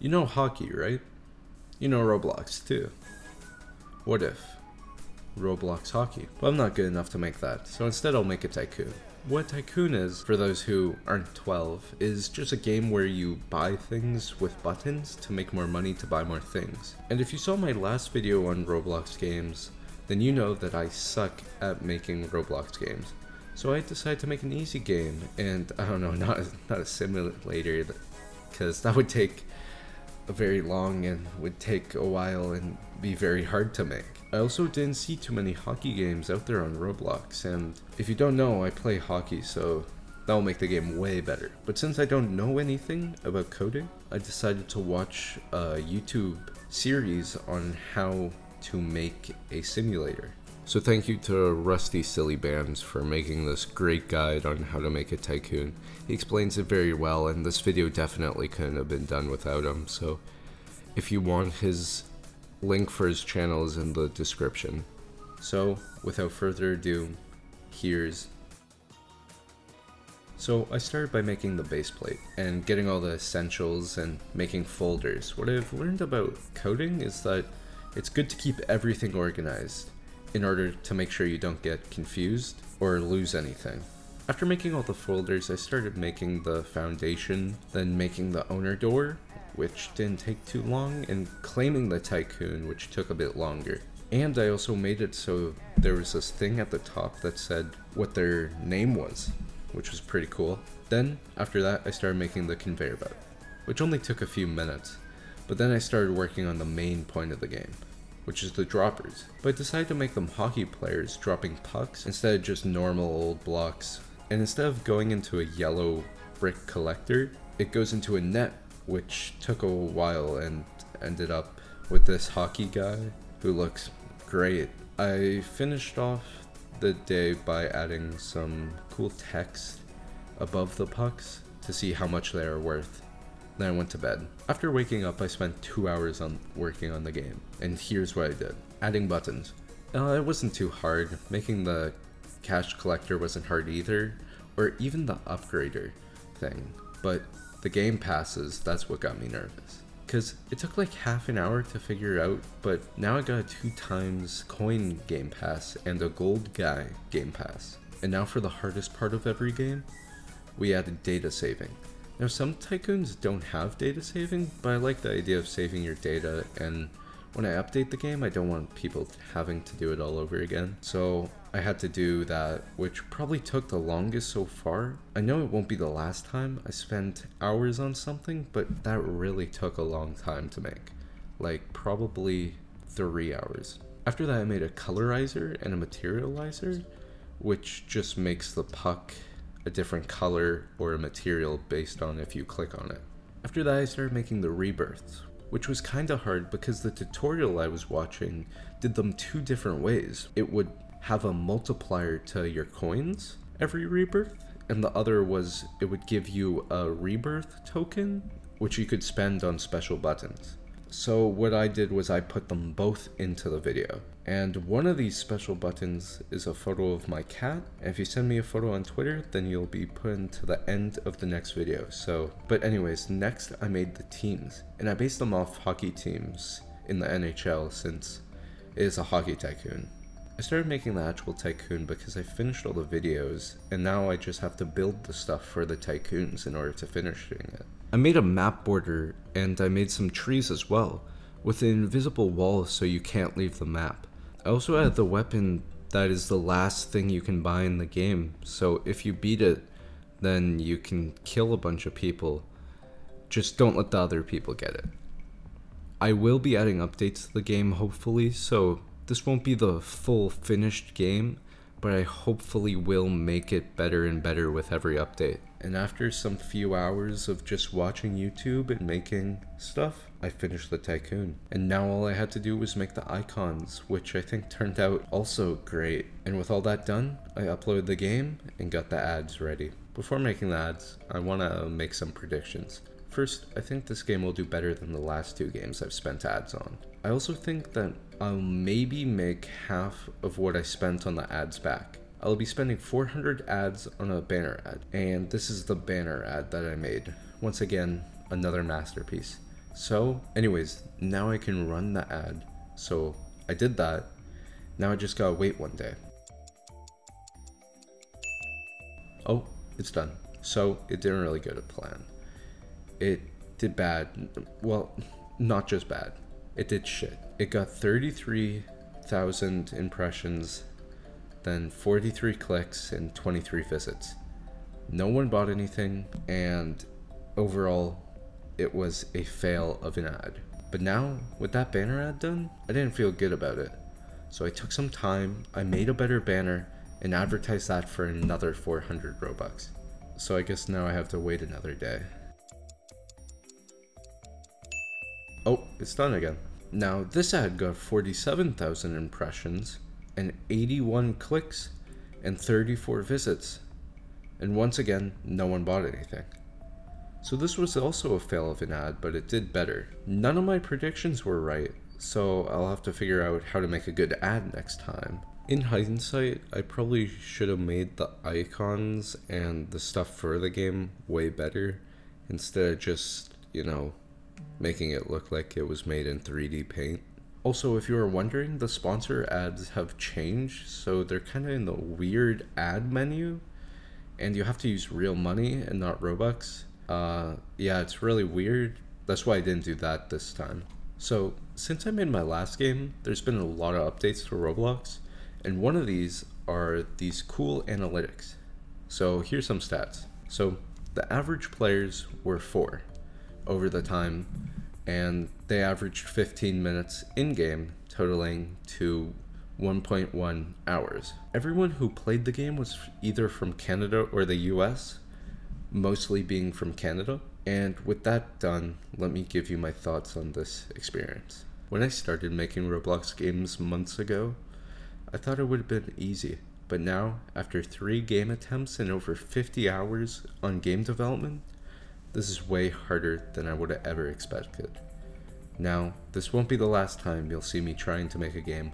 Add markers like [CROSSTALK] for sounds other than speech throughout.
You know hockey, right? You know Roblox too. What if? Roblox hockey. Well, I'm not good enough to make that, so instead I'll make a tycoon. What Tycoon is, for those who aren't 12, is just a game where you buy things with buttons to make more money to buy more things. And if you saw my last video on Roblox games, then you know that I suck at making Roblox games. So I decided to make an easy game, and I don't know, [LAUGHS] not a, not a simulator, because that would take very long and would take a while and be very hard to make. I also didn't see too many hockey games out there on Roblox, and if you don't know, I play hockey, so that'll make the game way better. But since I don't know anything about coding, I decided to watch a YouTube series on how to make a simulator. So thank you to Rusty Silly Bands for making this great guide on how to make a tycoon. He explains it very well and this video definitely couldn't have been done without him, so if you want his link for his channel is in the description. So without further ado, here's so I started by making the base plate and getting all the essentials and making folders. What I've learned about coding is that it's good to keep everything organized in order to make sure you don't get confused or lose anything. After making all the folders, I started making the foundation, then making the owner door, which didn't take too long, and claiming the tycoon, which took a bit longer. And I also made it so there was this thing at the top that said what their name was, which was pretty cool. Then, after that, I started making the conveyor belt, which only took a few minutes. But then I started working on the main point of the game, which is the droppers. But decided to make them hockey players dropping pucks instead of just normal old blocks. And instead of going into a yellow brick collector, it goes into a net, which took a while and ended up with this hockey guy who looks great. I finished off the day by adding some cool text above the pucks to see how much they are worth. Then I went to bed. After waking up, I spent two hours on working on the game, and here's what I did. Adding buttons. Uh, it wasn't too hard. Making the cash collector wasn't hard either, or even the upgrader thing. But the game passes, that's what got me nervous. Cause it took like half an hour to figure out, but now I got a two times coin game pass and a gold guy game pass. And now for the hardest part of every game, we added data saving. Now some tycoons don't have data saving, but I like the idea of saving your data and when I update the game, I don't want people having to do it all over again. So I had to do that, which probably took the longest so far. I know it won't be the last time I spent hours on something, but that really took a long time to make. Like probably three hours. After that, I made a colorizer and a materializer, which just makes the puck a different color or a material based on if you click on it. After that, I started making the rebirths, which was kinda hard because the tutorial I was watching did them two different ways. It would have a multiplier to your coins every rebirth, and the other was it would give you a rebirth token, which you could spend on special buttons. So what I did was I put them both into the video. And one of these special buttons is a photo of my cat. And if you send me a photo on Twitter, then you'll be put into the end of the next video. So, but anyways, next I made the teams. And I based them off hockey teams in the NHL since it is a hockey tycoon. I started making the actual tycoon because I finished all the videos, and now I just have to build the stuff for the tycoons in order to finish doing it. I made a map border, and I made some trees as well, with an invisible wall so you can't leave the map. I also added the weapon that is the last thing you can buy in the game, so if you beat it, then you can kill a bunch of people. Just don't let the other people get it. I will be adding updates to the game hopefully, so this won't be the full finished game, but I hopefully will make it better and better with every update. And after some few hours of just watching YouTube and making stuff, I finished the Tycoon. And now all I had to do was make the icons, which I think turned out also great. And with all that done, I uploaded the game and got the ads ready. Before making the ads, I want to make some predictions. First, I think this game will do better than the last two games I've spent ads on. I also think that I'll maybe make half of what I spent on the ads back. I'll be spending 400 ads on a banner ad, and this is the banner ad that I made. Once again, another masterpiece. So anyways, now I can run the ad. So I did that. Now I just gotta wait one day. Oh, it's done. So it didn't really go to plan. It did bad. Well, not just bad. It did shit. It got 33,000 impressions, then 43 clicks and 23 visits. No one bought anything, and overall, it was a fail of an ad. But now, with that banner ad done, I didn't feel good about it. So I took some time, I made a better banner, and advertised that for another 400 Robux. So I guess now I have to wait another day. Oh, it's done again. Now this ad got 47,000 impressions and 81 clicks and 34 visits. And once again, no one bought anything. So this was also a fail of an ad, but it did better. None of my predictions were right, so I'll have to figure out how to make a good ad next time. In hindsight, I probably should have made the icons and the stuff for the game way better instead of just, you know, making it look like it was made in 3D paint. Also, if you were wondering, the sponsor ads have changed, so they're kind of in the weird ad menu, and you have to use real money and not Robux. Uh, yeah, it's really weird. That's why I didn't do that this time. So, since I made my last game, there's been a lot of updates to Roblox, and one of these are these cool analytics. So, here's some stats. So, the average players were four over the time, and they averaged 15 minutes in game, totaling to 1.1 hours. Everyone who played the game was either from Canada or the US, mostly being from Canada. And with that done, let me give you my thoughts on this experience. When I started making Roblox games months ago, I thought it would have been easy. But now, after three game attempts and over 50 hours on game development, this is way harder than I would have ever expected. Now, this won't be the last time you'll see me trying to make a game,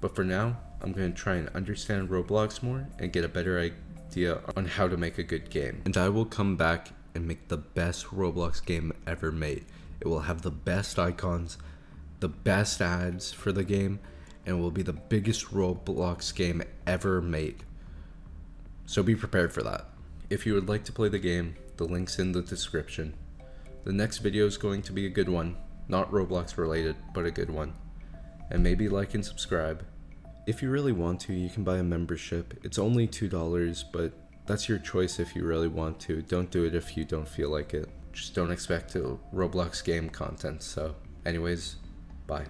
but for now, I'm going to try and understand Roblox more and get a better idea on how to make a good game. And I will come back and make the best Roblox game ever made. It will have the best icons, the best ads for the game, and will be the biggest Roblox game ever made. So be prepared for that. If you would like to play the game, the link's in the description. The next video is going to be a good one, not Roblox related, but a good one. And maybe like and subscribe. If you really want to, you can buy a membership. It's only $2, but that's your choice if you really want to. Don't do it if you don't feel like it. Just don't expect to Roblox game content. So anyways, bye.